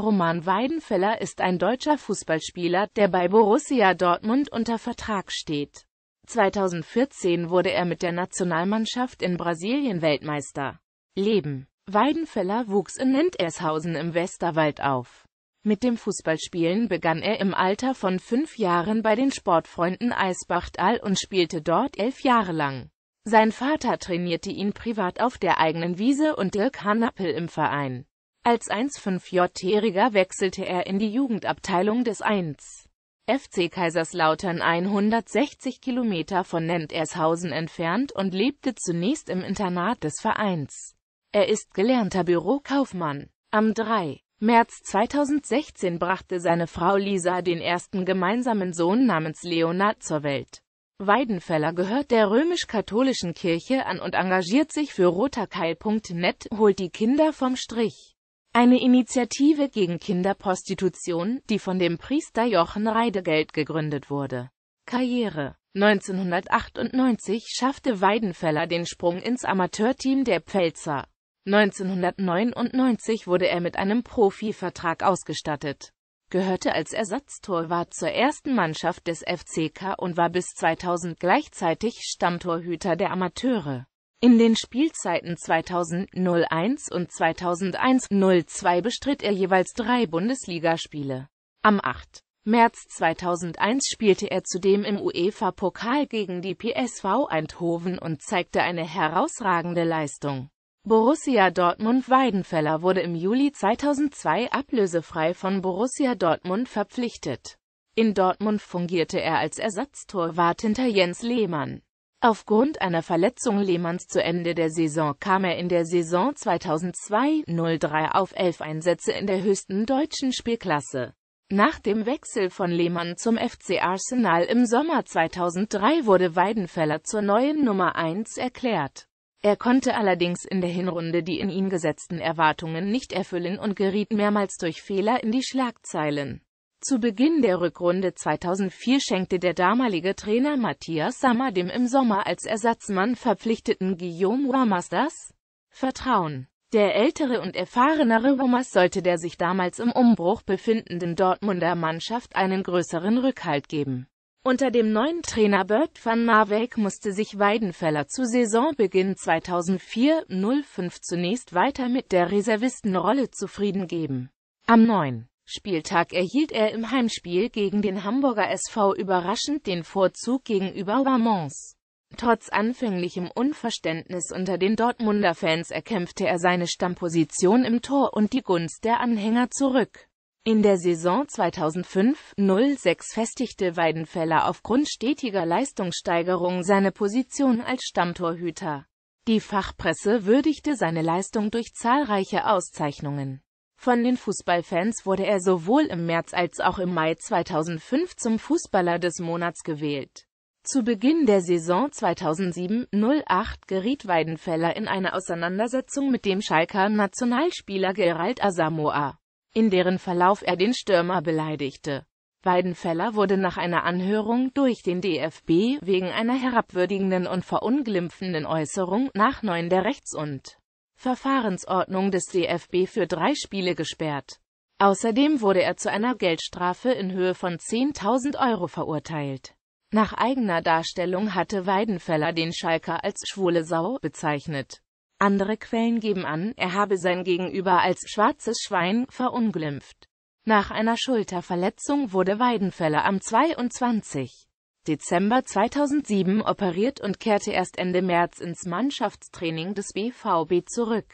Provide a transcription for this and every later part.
Roman Weidenfeller ist ein deutscher Fußballspieler, der bei Borussia Dortmund unter Vertrag steht. 2014 wurde er mit der Nationalmannschaft in Brasilien Weltmeister. Leben Weidenfeller wuchs in Nentershausen im Westerwald auf. Mit dem Fußballspielen begann er im Alter von fünf Jahren bei den Sportfreunden Eisbachtal und spielte dort elf Jahre lang. Sein Vater trainierte ihn privat auf der eigenen Wiese und Dirk Hanappel im Verein. Als 1,5-Jähriger wechselte er in die Jugendabteilung des 1. FC Kaiserslautern 160 Kilometer von Nentershausen entfernt und lebte zunächst im Internat des Vereins. Er ist gelernter Bürokaufmann. Am 3. März 2016 brachte seine Frau Lisa den ersten gemeinsamen Sohn namens Leonard zur Welt. Weidenfeller gehört der römisch-katholischen Kirche an und engagiert sich für roterkeil.net, holt die Kinder vom Strich. Eine Initiative gegen Kinderprostitution, die von dem Priester Jochen Reidegeld gegründet wurde. Karriere 1998 schaffte Weidenfeller den Sprung ins Amateurteam der Pfälzer. 1999 wurde er mit einem Profivertrag ausgestattet, gehörte als Ersatztorwart zur ersten Mannschaft des FCK und war bis 2000 gleichzeitig Stammtorhüter der Amateure. In den Spielzeiten 2001 und 2001-02 bestritt er jeweils drei Bundesligaspiele. Am 8. März 2001 spielte er zudem im UEFA-Pokal gegen die PSV Eindhoven und zeigte eine herausragende Leistung. Borussia Dortmund Weidenfeller wurde im Juli 2002 ablösefrei von Borussia Dortmund verpflichtet. In Dortmund fungierte er als Ersatztorwart hinter Jens Lehmann. Aufgrund einer Verletzung Lehmanns zu Ende der Saison kam er in der Saison 2002-03 auf elf Einsätze in der höchsten deutschen Spielklasse. Nach dem Wechsel von Lehmann zum FC Arsenal im Sommer 2003 wurde Weidenfeller zur neuen Nummer 1 erklärt. Er konnte allerdings in der Hinrunde die in ihn gesetzten Erwartungen nicht erfüllen und geriet mehrmals durch Fehler in die Schlagzeilen. Zu Beginn der Rückrunde 2004 schenkte der damalige Trainer Matthias Sammer dem im Sommer als Ersatzmann verpflichteten Guillaume Wamas das Vertrauen. Der ältere und erfahrenere Wamas sollte der sich damals im Umbruch befindenden Dortmunder Mannschaft einen größeren Rückhalt geben. Unter dem neuen Trainer Bert van Marwijk musste sich Weidenfeller zu Saisonbeginn 2004-05 zunächst weiter mit der Reservistenrolle zufrieden geben. Am 9. Spieltag erhielt er im Heimspiel gegen den Hamburger SV überraschend den Vorzug gegenüber Wamons. Trotz anfänglichem Unverständnis unter den Dortmunder Fans erkämpfte er seine Stammposition im Tor und die Gunst der Anhänger zurück. In der Saison 2005-06 festigte Weidenfeller aufgrund stetiger Leistungssteigerung seine Position als Stammtorhüter. Die Fachpresse würdigte seine Leistung durch zahlreiche Auszeichnungen. Von den Fußballfans wurde er sowohl im März als auch im Mai 2005 zum Fußballer des Monats gewählt. Zu Beginn der Saison 2007-08 geriet Weidenfeller in eine Auseinandersetzung mit dem Schalker Nationalspieler Gerald Asamoah, in deren Verlauf er den Stürmer beleidigte. Weidenfeller wurde nach einer Anhörung durch den DFB wegen einer herabwürdigenden und verunglimpfenden Äußerung nach 9 der Rechts- und Verfahrensordnung des DFB für drei Spiele gesperrt. Außerdem wurde er zu einer Geldstrafe in Höhe von 10.000 Euro verurteilt. Nach eigener Darstellung hatte Weidenfeller den Schalker als schwule Sau bezeichnet. Andere Quellen geben an, er habe sein Gegenüber als schwarzes Schwein verunglimpft. Nach einer Schulterverletzung wurde Weidenfeller am 22. Dezember 2007 operiert und kehrte erst Ende März ins Mannschaftstraining des BVB zurück.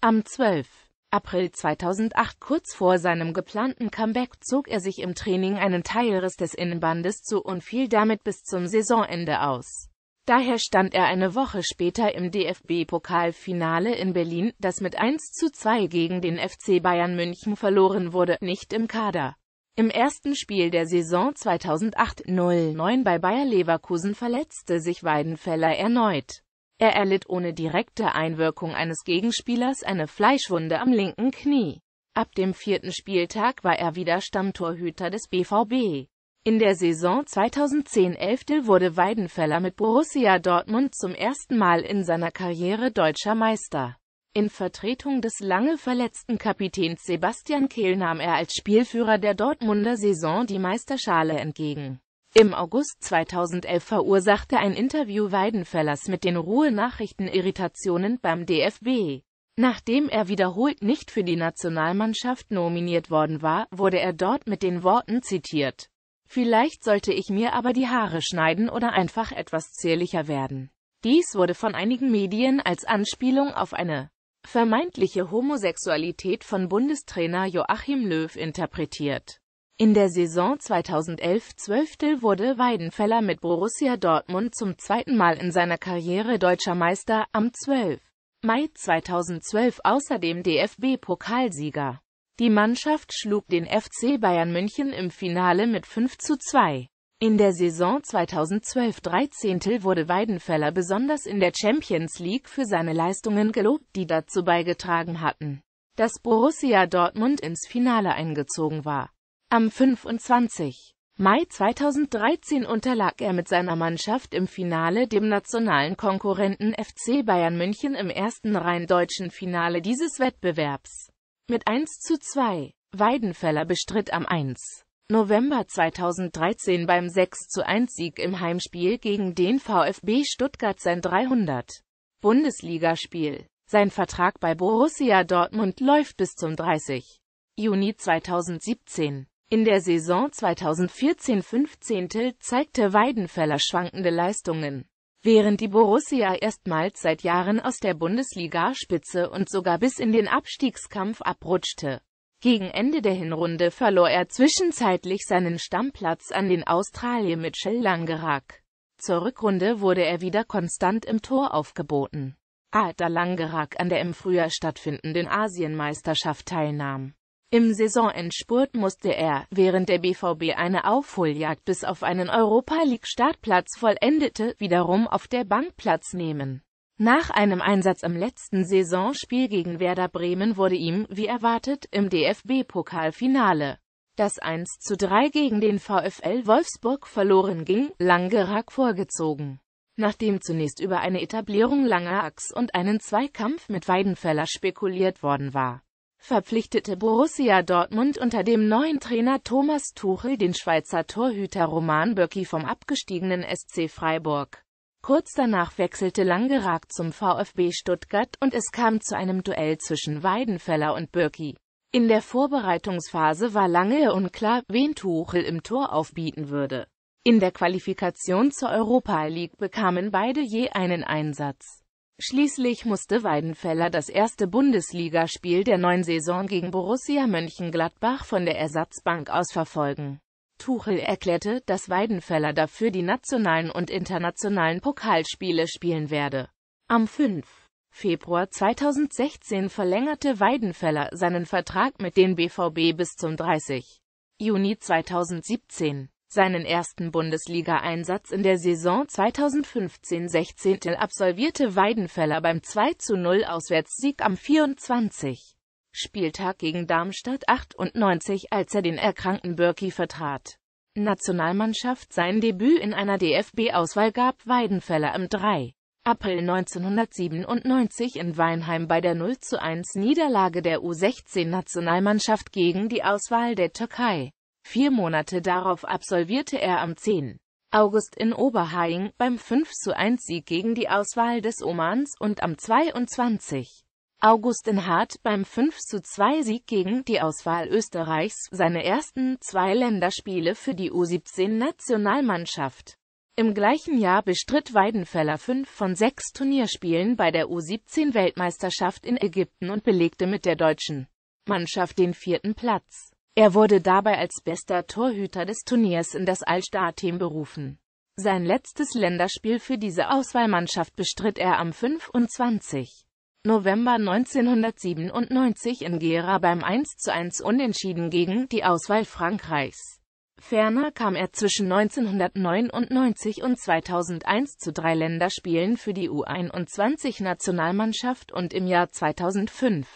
Am 12. April 2008 kurz vor seinem geplanten Comeback zog er sich im Training einen Teilriss des Innenbandes zu und fiel damit bis zum Saisonende aus. Daher stand er eine Woche später im DFB-Pokalfinale in Berlin, das mit 1 zu 2 gegen den FC Bayern München verloren wurde, nicht im Kader. Im ersten Spiel der Saison 2008-09 bei Bayer Leverkusen verletzte sich Weidenfeller erneut. Er erlitt ohne direkte Einwirkung eines Gegenspielers eine Fleischwunde am linken Knie. Ab dem vierten Spieltag war er wieder Stammtorhüter des BVB. In der Saison 2010-11 wurde Weidenfeller mit Borussia Dortmund zum ersten Mal in seiner Karriere deutscher Meister. In Vertretung des lange verletzten Kapitäns Sebastian Kehl nahm er als Spielführer der Dortmunder Saison die Meisterschale entgegen. Im August 2011 verursachte ein Interview Weidenfellers mit den Ruhe-Nachrichten Irritationen beim DFB. Nachdem er wiederholt nicht für die Nationalmannschaft nominiert worden war, wurde er dort mit den Worten zitiert. Vielleicht sollte ich mir aber die Haare schneiden oder einfach etwas zierlicher werden. Dies wurde von einigen Medien als Anspielung auf eine vermeintliche Homosexualität von Bundestrainer Joachim Löw interpretiert. In der Saison 2011-12 wurde Weidenfeller mit Borussia Dortmund zum zweiten Mal in seiner Karriere deutscher Meister, am 12. Mai 2012 außerdem DFB-Pokalsieger. Die Mannschaft schlug den FC Bayern München im Finale mit 5 zu 2. In der Saison 2012-13 wurde Weidenfeller besonders in der Champions League für seine Leistungen gelobt, die dazu beigetragen hatten, dass Borussia Dortmund ins Finale eingezogen war. Am 25. Mai 2013 unterlag er mit seiner Mannschaft im Finale dem nationalen Konkurrenten FC Bayern München im ersten rein deutschen Finale dieses Wettbewerbs. Mit 1 zu 2. Weidenfeller bestritt am 1. November 2013 beim 6 zu 1 Sieg im Heimspiel gegen den VfB Stuttgart sein 300. Bundesligaspiel. Sein Vertrag bei Borussia Dortmund läuft bis zum 30. Juni 2017. In der Saison 2014-15 zeigte Weidenfeller schwankende Leistungen, während die Borussia erstmals seit Jahren aus der Bundesliga-Spitze und sogar bis in den Abstiegskampf abrutschte. Gegen Ende der Hinrunde verlor er zwischenzeitlich seinen Stammplatz an den Australier Mitchell Langerak. Zur Rückrunde wurde er wieder konstant im Tor aufgeboten. A. da Langerak an der im Frühjahr stattfindenden Asienmeisterschaft teilnahm. Im Saisonendspurt musste er, während der BVB eine Aufholjagd bis auf einen Europa-League-Startplatz vollendete, wiederum auf der Bank Platz nehmen. Nach einem Einsatz im letzten Saisonspiel gegen Werder Bremen wurde ihm, wie erwartet, im DFB-Pokalfinale das 1 zu 3 gegen den VfL Wolfsburg verloren ging, Langerak vorgezogen. Nachdem zunächst über eine Etablierung langer Achs und einen Zweikampf mit Weidenfeller spekuliert worden war, verpflichtete Borussia Dortmund unter dem neuen Trainer Thomas Tuchel den Schweizer Torhüter Roman Bürki vom abgestiegenen SC Freiburg. Kurz danach wechselte Langerak zum VfB Stuttgart und es kam zu einem Duell zwischen Weidenfeller und Bürki. In der Vorbereitungsphase war lange unklar, wen Tuchel im Tor aufbieten würde. In der Qualifikation zur Europa League bekamen beide je einen Einsatz. Schließlich musste Weidenfeller das erste Bundesligaspiel der neuen Saison gegen Borussia Mönchengladbach von der Ersatzbank aus verfolgen. Tuchel erklärte, dass Weidenfeller dafür die nationalen und internationalen Pokalspiele spielen werde. Am 5. Februar 2016 verlängerte Weidenfeller seinen Vertrag mit den BVB bis zum 30. Juni 2017. Seinen ersten Bundesliga-Einsatz in der Saison 2015-16 absolvierte Weidenfeller beim 2:0 Auswärtssieg am 24. Spieltag gegen Darmstadt 98, als er den erkrankten Bürki vertrat. Nationalmannschaft Sein Debüt in einer DFB-Auswahl gab Weidenfeller am 3. April 1997 in Weinheim bei der 0:1 Niederlage der U16-Nationalmannschaft gegen die Auswahl der Türkei. Vier Monate darauf absolvierte er am 10. August in Oberhaing beim 5:1-Sieg gegen die Auswahl des Omans und am 22. August in Hart beim 5:2-Sieg gegen die Auswahl Österreichs seine ersten zwei Länderspiele für die U17-Nationalmannschaft. Im gleichen Jahr bestritt Weidenfeller fünf von sechs Turnierspielen bei der U17-Weltmeisterschaft in Ägypten und belegte mit der deutschen Mannschaft den vierten Platz. Er wurde dabei als bester Torhüter des Turniers in das All-Star-Team berufen. Sein letztes Länderspiel für diese Auswahlmannschaft bestritt er am 25. November 1997 in Gera beim 1:1 Unentschieden gegen die Auswahl Frankreichs. Ferner kam er zwischen 1999 und 2001 zu drei Länderspielen für die U21-Nationalmannschaft und im Jahr 2005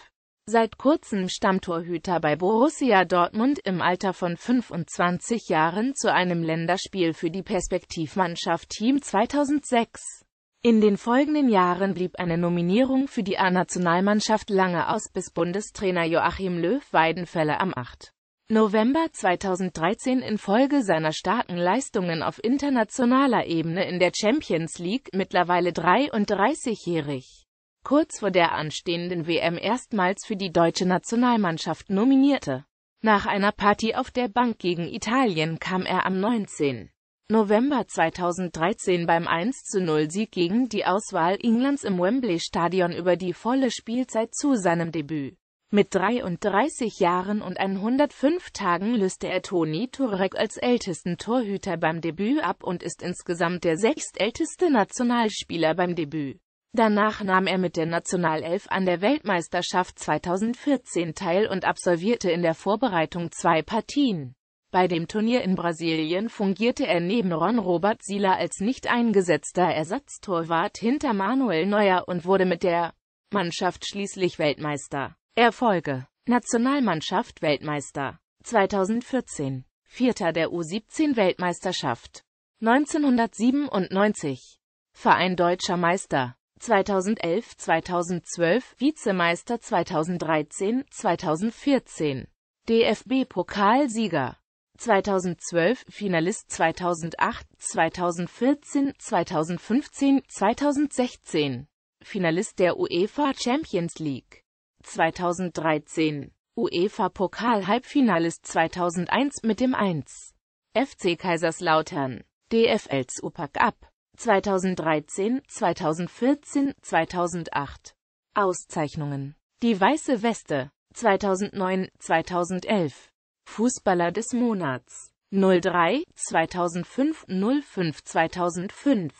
seit kurzem Stammtorhüter bei Borussia Dortmund im Alter von 25 Jahren zu einem Länderspiel für die Perspektivmannschaft Team 2006. In den folgenden Jahren blieb eine Nominierung für die A-Nationalmannschaft lange aus, bis Bundestrainer Joachim Löw Weidenfälle am 8. November 2013 infolge seiner starken Leistungen auf internationaler Ebene in der Champions League, mittlerweile 33-jährig, kurz vor der anstehenden WM erstmals für die deutsche Nationalmannschaft nominierte. Nach einer Party auf der Bank gegen Italien kam er am 19. November 2013 beim 1-0-Sieg gegen die Auswahl Englands im Wembley-Stadion über die volle Spielzeit zu seinem Debüt. Mit 33 Jahren und 105 Tagen löste er Toni Turek als ältesten Torhüter beim Debüt ab und ist insgesamt der sechstälteste Nationalspieler beim Debüt. Danach nahm er mit der Nationalelf an der Weltmeisterschaft 2014 teil und absolvierte in der Vorbereitung zwei Partien. Bei dem Turnier in Brasilien fungierte er neben Ron-Robert Sieler als nicht eingesetzter Ersatztorwart hinter Manuel Neuer und wurde mit der Mannschaft schließlich Weltmeister. Erfolge. Nationalmannschaft Weltmeister. 2014 Vierter der U17-Weltmeisterschaft 1997 Verein Deutscher Meister. 2011, 2012 Vizemeister 2013, 2014 DFB-Pokalsieger 2012 Finalist 2008, 2014, 2015, 2016 Finalist der UEFA Champions League. 2013 UEFA Pokal Halbfinalist 2001 mit dem 1 FC Kaiserslautern. DFL Super Cup 2013, 2014, 2008 Auszeichnungen. Die Weiße Weste. 2009, 2011 Fußballer des Monats. 03 2005 05 2005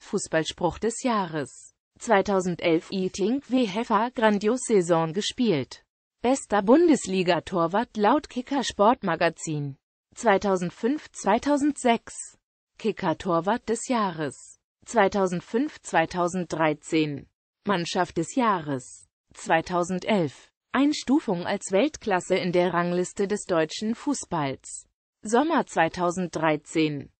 Fußballspruch des Jahres. 2011 Eating W. Heffer grandios Saison gespielt. Bester Bundesliga-Torwart laut Kicker Sportmagazin. 2005-2006 Kicker Torwart des Jahres. 2005-2013 Mannschaft des Jahres. 2011 Einstufung als Weltklasse in der Rangliste des deutschen Fußballs. Sommer 2013